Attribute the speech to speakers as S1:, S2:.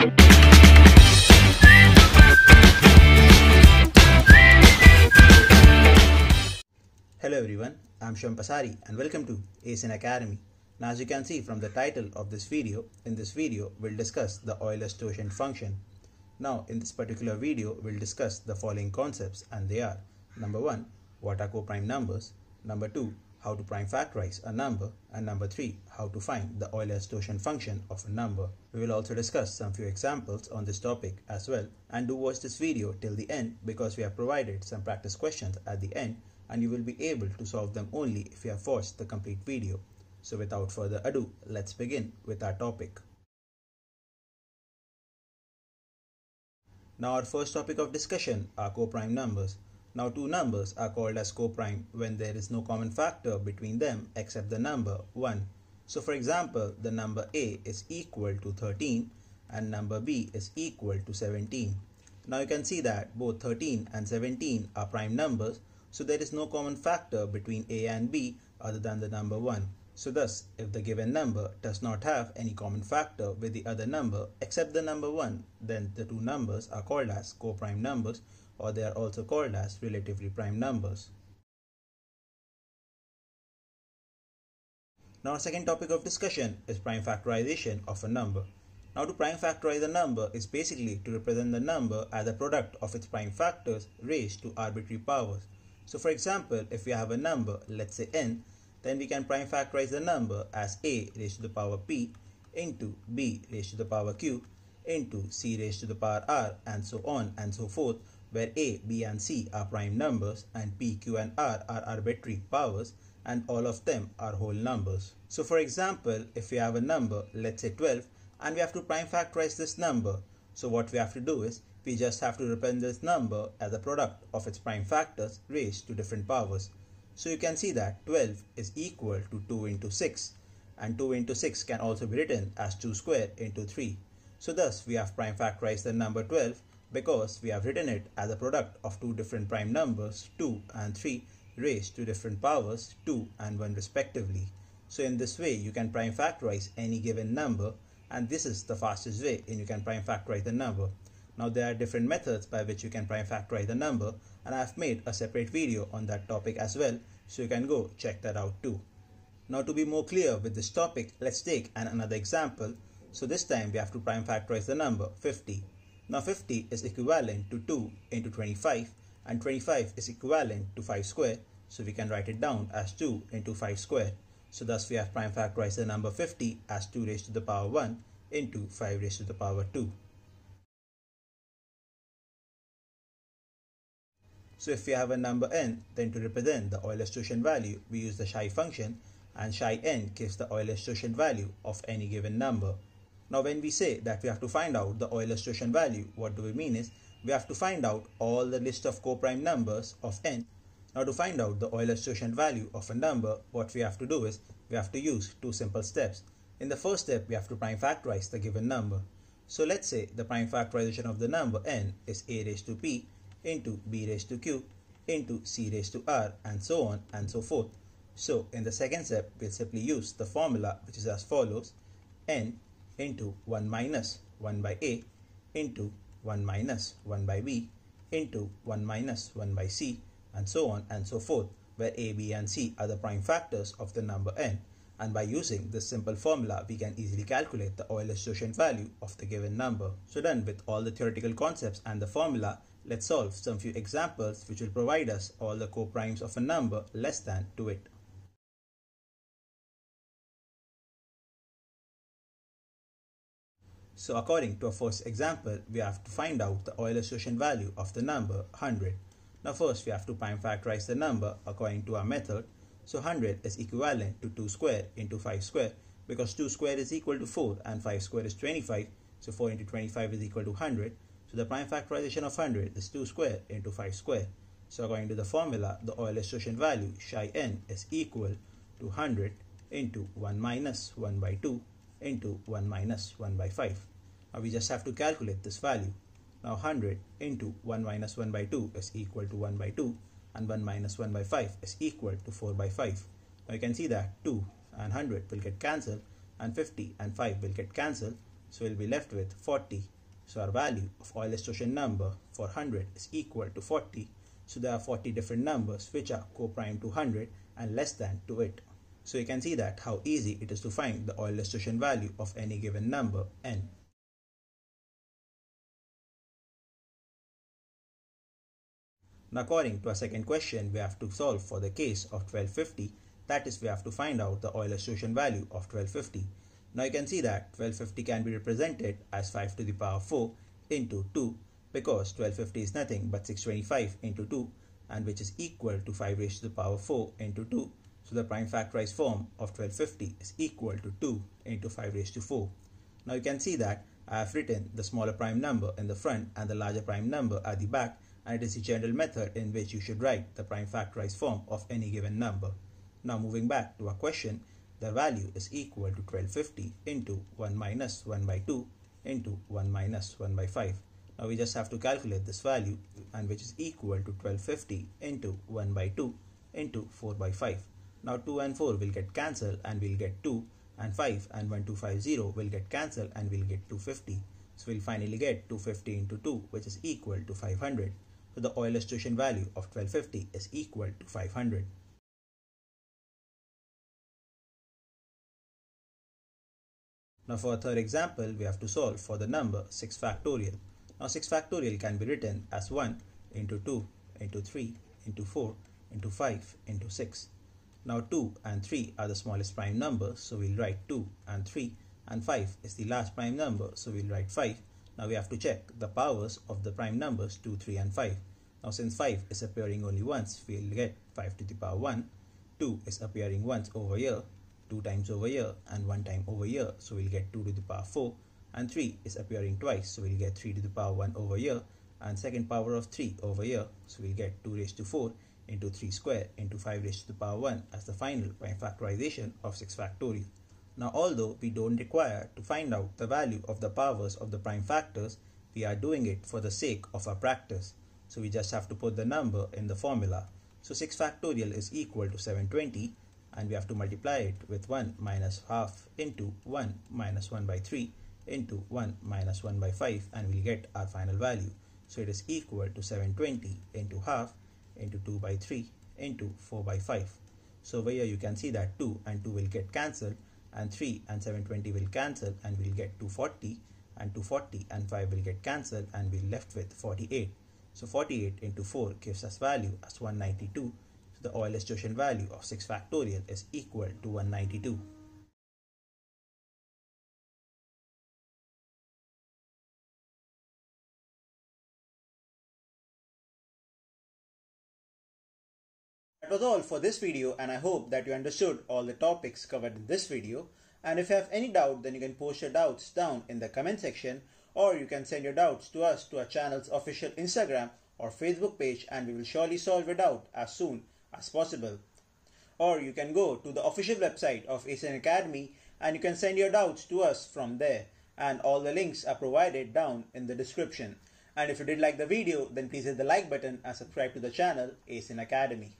S1: Hello everyone, I'm Shivam Pasari and welcome to Ace In Academy. Now as you can see from the title of this video, in this video we'll discuss the Euler's totient function. Now in this particular video we'll discuss the following concepts and they are Number 1. What are coprime numbers? Number 2. How to prime factorize a number and number 3. How to find the Euler's totient function of a number. We will also discuss some few examples on this topic as well and do watch this video till the end because we have provided some practice questions at the end and you will be able to solve them only if you have watched the complete video. So without further ado, let's begin with our topic. Now our first topic of discussion are coprime numbers. Now two numbers are called as coprime when there is no common factor between them except the number 1. So for example, the number A is equal to 13 and number B is equal to 17. Now you can see that both 13 and 17 are prime numbers so there is no common factor between a and b other than the number 1. So thus, if the given number does not have any common factor with the other number except the number 1, then the two numbers are called as coprime numbers or they are also called as relatively prime numbers. Now our second topic of discussion is prime factorization of a number. Now to prime factorize a number is basically to represent the number as a product of its prime factors raised to arbitrary powers. So for example, if we have a number, let's say n, then we can prime factorize the number as a raised to the power p into b raised to the power q into c raised to the power r and so on and so forth where a, b and c are prime numbers and p, q and r are arbitrary powers and all of them are whole numbers. So for example, if we have a number, let's say 12, and we have to prime factorize this number, so what we have to do is we just have to represent this number as a product of its prime factors raised to different powers. So you can see that 12 is equal to 2 into 6 and 2 into 6 can also be written as 2 squared into 3. So thus we have prime factorized the number 12 because we have written it as a product of two different prime numbers 2 and 3 raised to different powers 2 and 1 respectively. So in this way you can prime factorize any given number and this is the fastest way in you can prime factorize the number. Now there are different methods by which you can prime factorize the number and I have made a separate video on that topic as well so you can go check that out too. Now to be more clear with this topic, let's take an another example. So this time we have to prime factorize the number 50. Now 50 is equivalent to 2 into 25 and 25 is equivalent to 5 square so we can write it down as 2 into 5 square. So thus we have prime factorized the number 50 as 2 raised to the power 1 into 5 raised to the power 2. So if we have a number n, then to represent the Euler's totient value, we use the psi function and psi n gives the Euler's totient value of any given number. Now when we say that we have to find out the Euler's totient value, what do we mean is we have to find out all the list of co-prime numbers of n. Now to find out the Euler's totient value of a number, what we have to do is we have to use two simple steps. In the first step, we have to prime factorize the given number. So let's say the prime factorization of the number n is a raised to p into b raised to q into c raised to r and so on and so forth. So in the second step, we'll simply use the formula which is as follows n into 1 minus 1 by a into 1 minus 1 by b into 1 minus 1 by c and so on and so forth where a, b and c are the prime factors of the number n and by using this simple formula we can easily calculate the Euler's totient value of the given number. So done with all the theoretical concepts and the formula, Let's solve some few examples which will provide us all the co-primes of a number less than to it. So according to our first example, we have to find out the Euler's totient value of the number 100. Now first we have to prime factorize the number according to our method. So 100 is equivalent to 2 square into 5 square because 2 square is equal to 4 and 5 square is 25. So 4 into 25 is equal to 100. So the prime factorization of 100 is 2 square into 5 square. So according to the formula, the Euler's totient value psi n is equal to 100 into 1 minus 1 by 2 into 1 minus 1 by 5. Now we just have to calculate this value. Now 100 into 1 minus 1 by 2 is equal to 1 by 2 and 1 minus 1 by 5 is equal to 4 by 5. Now you can see that 2 and 100 will get cancelled and 50 and 5 will get cancelled so we'll be left with 40. So our value of Euler's totient number for 100 is equal to 40. So there are 40 different numbers which are co-prime to 100 and less than to it. So you can see that how easy it is to find the Euler's totient value of any given number n. Now according to our second question, we have to solve for the case of 1250. That is, we have to find out the Euler's totient value of 1250. Now you can see that 1250 can be represented as 5 to the power 4 into 2 because 1250 is nothing but 625 into 2 and which is equal to 5 raised to the power 4 into 2. So the prime factorized form of 1250 is equal to 2 into 5 raised to 4. Now you can see that I have written the smaller prime number in the front and the larger prime number at the back and it is the general method in which you should write the prime factorized form of any given number. Now moving back to our question, the value is equal to 1250 into 1 minus 1 by 2 into 1 minus 1 by 5. Now we just have to calculate this value and which is equal to 1250 into 1 by 2 into 4 by 5. Now 2 and 4 will get cancelled and we'll get 2 and 5 and 1250 will get cancelled and we'll get 250. So we'll finally get 250 into 2 which is equal to 500. The Euler's totient value of 1250 is equal to 500. Now for a third example, we have to solve for the number 6 factorial. Now 6 factorial can be written as 1 into 2 into 3 into 4 into 5 into 6. Now 2 and 3 are the smallest prime numbers, so we'll write 2 and 3 and 5 is the last prime number, so we'll write 5 now we have to check the powers of the prime numbers 2, 3 and 5. Now since 5 is appearing only once, we'll get 5 to the power 1. 2 is appearing once over here, 2 times over here and 1 time over here, so we'll get 2 to the power 4. And 3 is appearing twice, so we'll get 3 to the power 1 over here and second power of 3 over here, so we'll get 2 raised to 4 into 3 square into 5 raised to the power 1 as the final prime factorization of 6 factorial. Now although we don't require to find out the value of the powers of the prime factors, we are doing it for the sake of our practice. So we just have to put the number in the formula. So 6 factorial is equal to 720 and we have to multiply it with 1 minus half into 1 minus 1 by 3 into 1 minus 1 by 5 and we'll get our final value. So it is equal to 720 into half into 2 by 3 into 4 by 5. So here you can see that 2 and 2 will get cancelled and 3 and 720 will cancel and we'll get 240 and 240 and 5 will get cancelled and we're left with 48. So 48 into 4 gives us value as 192. So the Euler's totient value of 6 factorial is equal to 192. That was all for this video and I hope that you understood all the topics covered in this video. And if you have any doubt then you can post your doubts down in the comment section or you can send your doubts to us to our channel's official Instagram or Facebook page and we will surely solve your doubt as soon as possible. Or you can go to the official website of Ace In Academy and you can send your doubts to us from there and all the links are provided down in the description. And if you did like the video then please hit the like button and subscribe to the channel Ace In Academy.